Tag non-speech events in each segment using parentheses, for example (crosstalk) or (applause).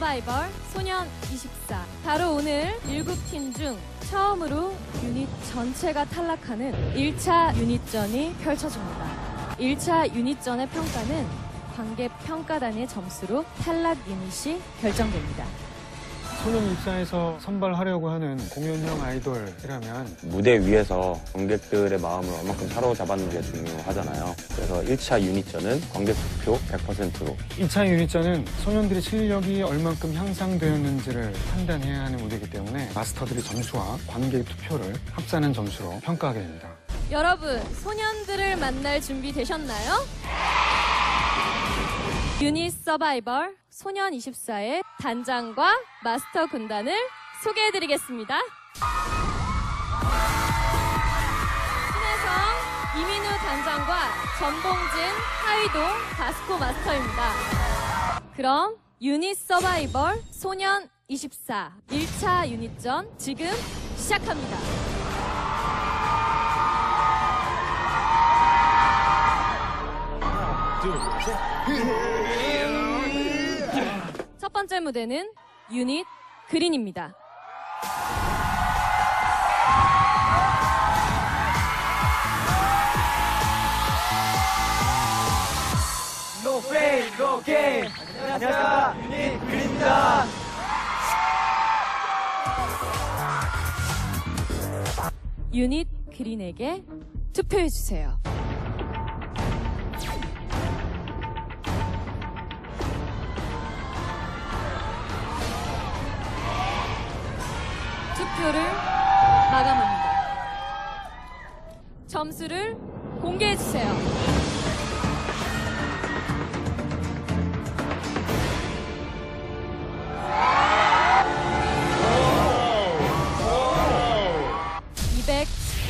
서바이벌 소년 24 바로 오늘 7팀 중 처음으로 유닛 전체가 탈락하는 1차 유닛전이 펼쳐집니다. 1차 유닛전의 평가는 관객 평가단의 점수로 탈락 유닛이 결정됩니다. 소년 입사에서 선발하려고 하는 공연형 아이돌이라면 무대 위에서 관객들의 마음을 얼마큼 사로잡았는지 가 중요하잖아요. 그래서 1차 유닛전은 관객 투표 100%로 2차 유닛전은 소년들의 실력이 얼만큼 향상되었는지를 판단해야 하는 무대이기 때문에 마스터들의 점수와 관객 투표를 합산한 점수로 평가하게 됩니다. 여러분, 소년들을 만날 준비 되셨나요? 유닛 서바이벌 소년 24의 단장과 마스터 군단을 소개해드리겠습니다. 신혜성, 이민우 단장과 전봉진, 하위동, 바스코 마스터입니다. 그럼 유닛 서바이벌 소년 24 1차 유닛전 지금 시작합니다. 첫 번째 무대는 유닛 그린입니다. No fame, no game. 안녕하십니까. 유닛 그린입니다. 유닛 그린에게 투표해주세요. 투표를 마감합니다. 점수를 공개해주세요.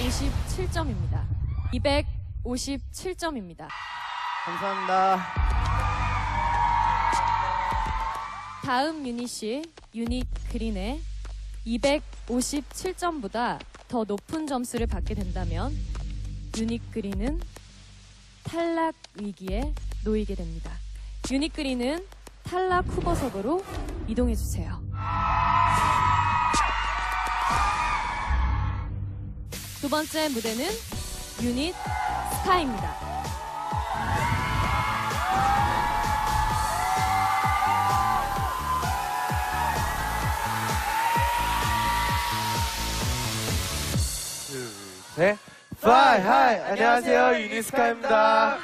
(257점입니다) (257점입니다) 감사합니다. 다음 유닛이 유닛 그린의 257점보다 더 높은 점수를 받게 된다면 유닛 그린은 탈락 위기에 놓이게 됩니다. 유닛 그린은 탈락 후보석으로 이동해 주세요. 두 번째 무대는 유닛 스카이입니다. 네. Fly high. 안녕하세요. 유닛 스카입니다.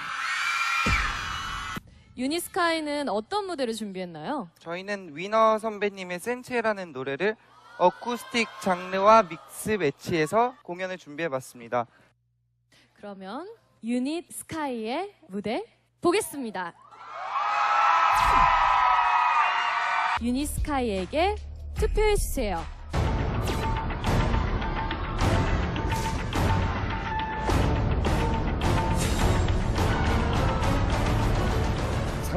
유닛 스카이는 어떤 무대를 준비했나요? 저희는 위너 선배님의 센척이라는 노래를 어쿠스틱 장르와 믹스 매치해서 공연을 준비해봤습니다. 그러면 유닛 스카이의 무대 보겠습니다. 유닛 스카이에게 투표해 주세요.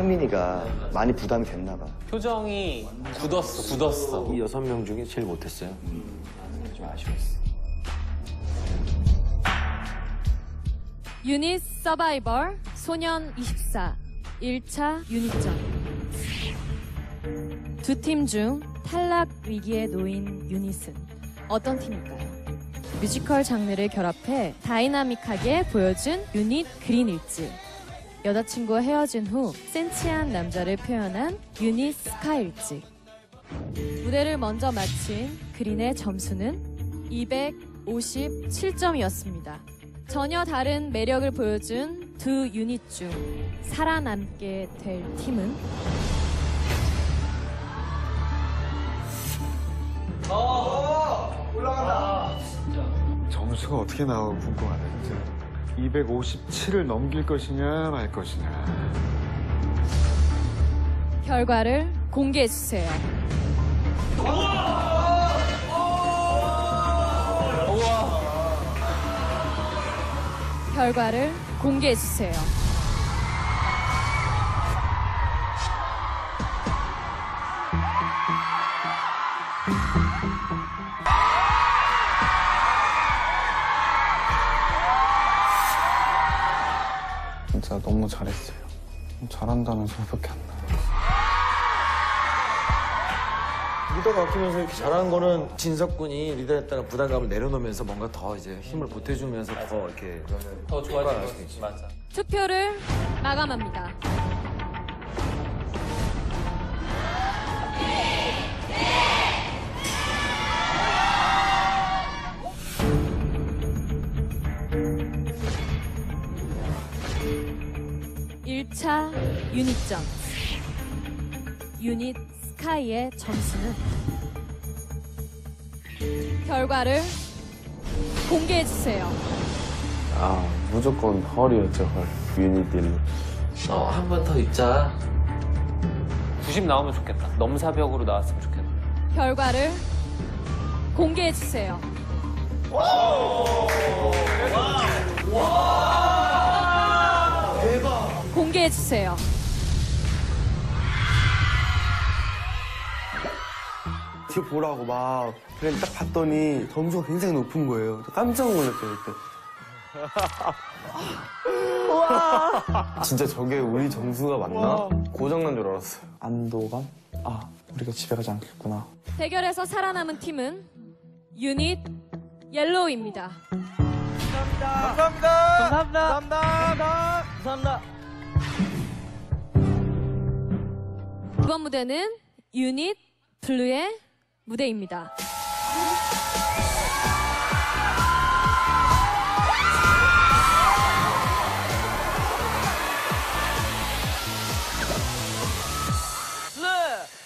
상민이가 많이 부담이 됐나 봐. 표정이 굳었어, 굳었어. 이 여섯 명 중에 제일 못했어요. 좀 아쉬웠어. 유닛 서바이벌 소년 24 1차 유닛전 두 팀 중 탈락 위기에 놓인 유닛은 어떤 팀일까요? 뮤지컬 장르를 결합해 다이나믹하게 보여준 유닛 그린일지 여자친구와 헤어진 후 센치한 남자를 표현한 유닛 스카일지 무대를 먼저 마친 그린의 점수는 257점이었습니다. 전혀 다른 매력을 보여준 두 유닛 중 살아남게 될 팀은? 점수가 어떻게 나오고 궁금하네 진짜 257을 넘길 것이냐 말 것이냐 결과를 공개해 주세요. 결과를 공개해 주세요. 너무 잘했어요 잘한다는 소리밖에 안 나요 리더가 아끼면서 이렇게 잘하는 거는 진석 군이 리더였다는 부담감을 내려놓으면서 뭔가 더 이제 힘을 보태주면서 더 이렇게 더 좋아지는 거지. 맞아. 투표를 마감합니다. 일차 유닛점 유닛 스카이의 점수는 결과를 공개해 주세요. 아, 무조건 헐이었죠, 헐. 유닛 1. 어, 한 번 더 입자. 90 나오면 좋겠다. 넘사벽으로 나왔으면 좋겠다. 결과를 공개해 주세요. 공개해 주세요. 뒤에 보라고 막 그래 딱 봤더니 점수가 굉장히 높은 거예요. 깜짝 놀랐어요 그때. (laughs) 진짜 저게 우리 점수가 맞나? 고장난 줄 알았어요. 안도감? 아, 우리가 집에 가지 않겠구나. 대결에서 살아남은 팀은 유닛 옐로우입니다. 감사합니다. 감사합니다. 감사합니다. 감사합니다. 이번 무대는 유닛 블루의 무대입니다.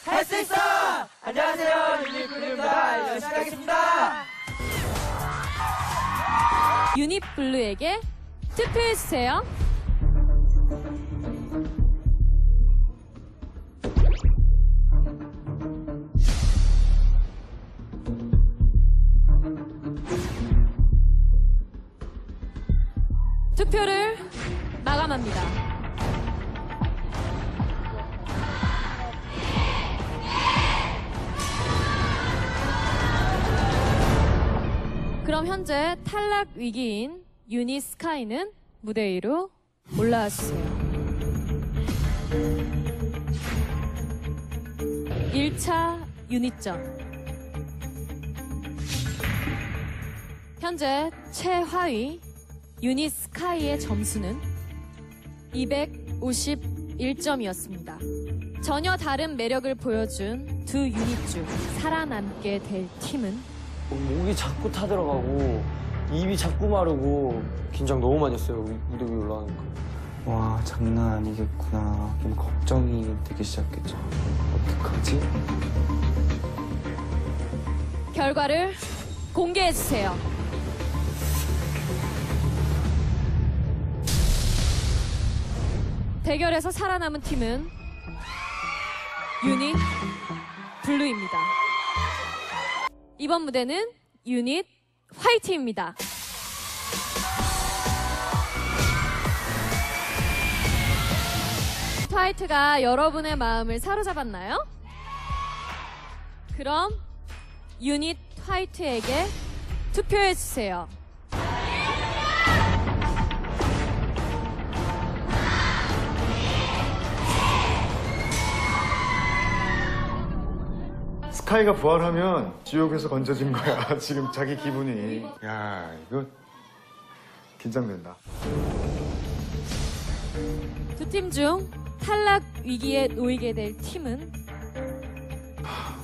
할수 있어! 안녕하세요, 유니클입니다. 열심히 하겠습니다. 유닛 블루에게 투표해 주세요. 그럼 현재 탈락 위기인 유니 스카이는 무대 위로 올라와 주세요. 1차 유닛전. 현재 최하위 유니 스카이의 점수는 251점이었습니다. 전혀 다른 매력을 보여준 두 유닛 중 살아남게 될 팀은 목이 자꾸 타들어가고 입이 자꾸 마르고 긴장 너무 많이 했어요 우리 무대 위에 올라가니까 와, 장난 아니겠구나. 좀 걱정이 되기 시작했죠. 어떡하지? 결과를 공개해 주세요. 대결에서 살아남은 팀은 유닛 블루입니다. 이번 무대는 유닛 화이트입니다. 화이트가 여러분의 마음을 사로잡았나요? 그럼 유닛 화이트에게 투표해 주세요. 스카이가 부활하면 지옥에서 건져진 거야. (laughs) 지금 자기 기분이. 야, 이거 긴장된다. 두 팀 중 탈락 위기에 놓이게 될 팀은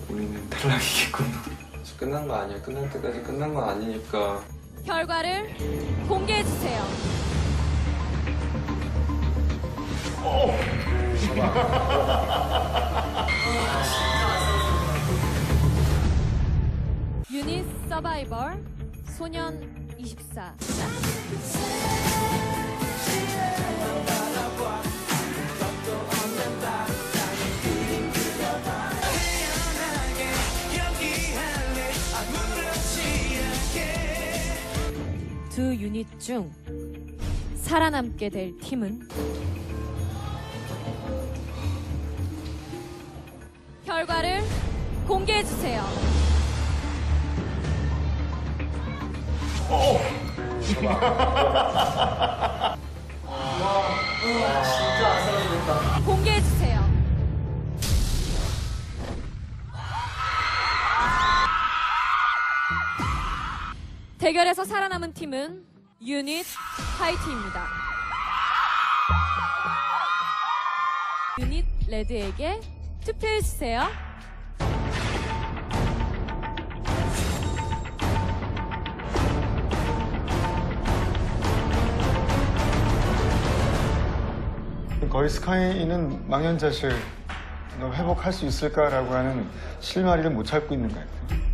우리는 탈락이겠구나. 끝난 거 아니야. 끝날 때까지 끝난 건 아니니까. 결과를 공개해 주세요. (laughs) 유닛 서바이벌 소년 24 두 유닛 중 살아남게 될 팀은 결과를 공개해 주세요. 오! 와, 와, 진짜 아슬아슬했다. 공개해주세요. 대결에서 살아남은 팀은 유닛 화이트입니다. 유닛 레드에게 투표해주세요. 거의 스카이는 망연자실 너 회복할 수 있을까라고 하는 실마리를 못 찾고 있는 거예요.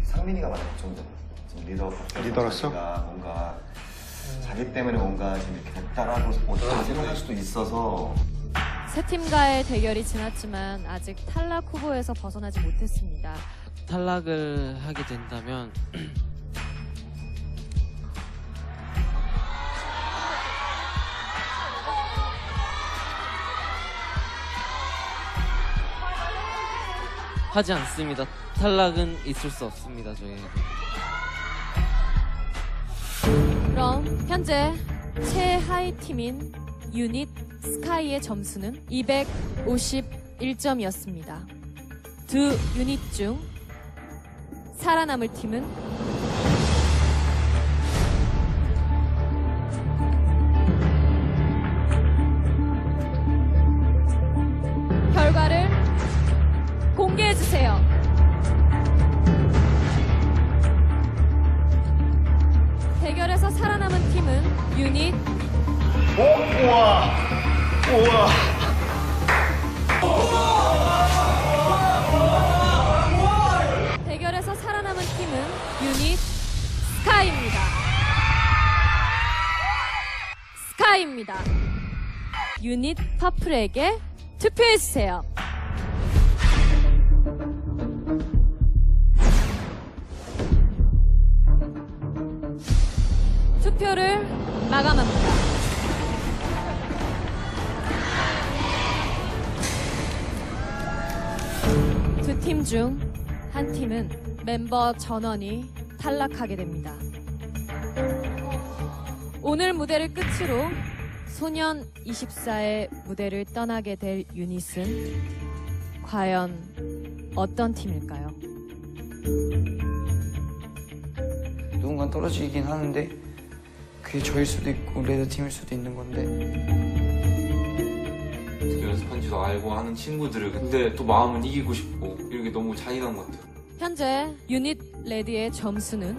상민이가 많이 걱정되는 지금 리더 리더로서? 뭔가 자기 때문에 뭔가 지금 이렇게 됐다라고 어떻게 생각할 수도 있어서 세 팀과의 대결이 지났지만 아직 탈락 후보에서 벗어나지 못했습니다. 탈락을 하게 된다면 하지 않습니다. 탈락은 있을 수 없습니다. 저희에게. 그럼 현재 최하위 팀인 유닛 스카이의 점수는 251점이었습니다. 두 유닛 중 살아남을 팀은 대결에서 살아남은 팀은 유닛 스카이입니다. 스카이입니다. 유닛 퍼플에게 투표해주세요. 투표를 마감합니다. 중 한 팀은 멤버 전원이 탈락하게 됩니다. 오늘 무대를 끝으로 소년 24의 무대를 떠나게 될 유닛은 과연 어떤 팀일까요? 누군가 떨어지긴 하는데 그게 저일 수도 있고 레드 팀일 수도 있는 건데 어떻게 연습한지도 알고 하는 친구들을 근데 또 마음은 이기고 싶고 이렇게 너무 잔인한 것 같아요. 현재 유닛 레드의 점수는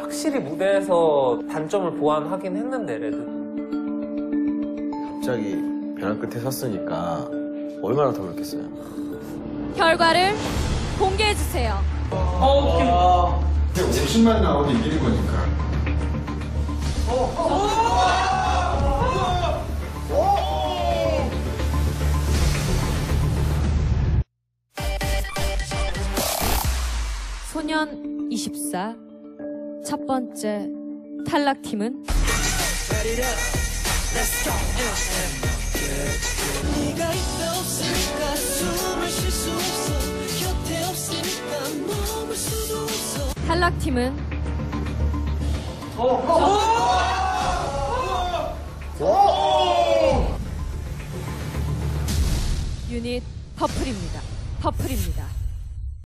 확실히 무대에서 단점을 보완하긴 했는데 레드. 갑자기 벼랑 끝에 섰으니까 얼마나 더 그렇겠어요. 결과를 공개해 주세요. 50만 나오면 이기는 거니까. 소년 24 첫 번째 탈락팀은 탈락팀은 유닛 퍼플입니다. 퍼플입니다.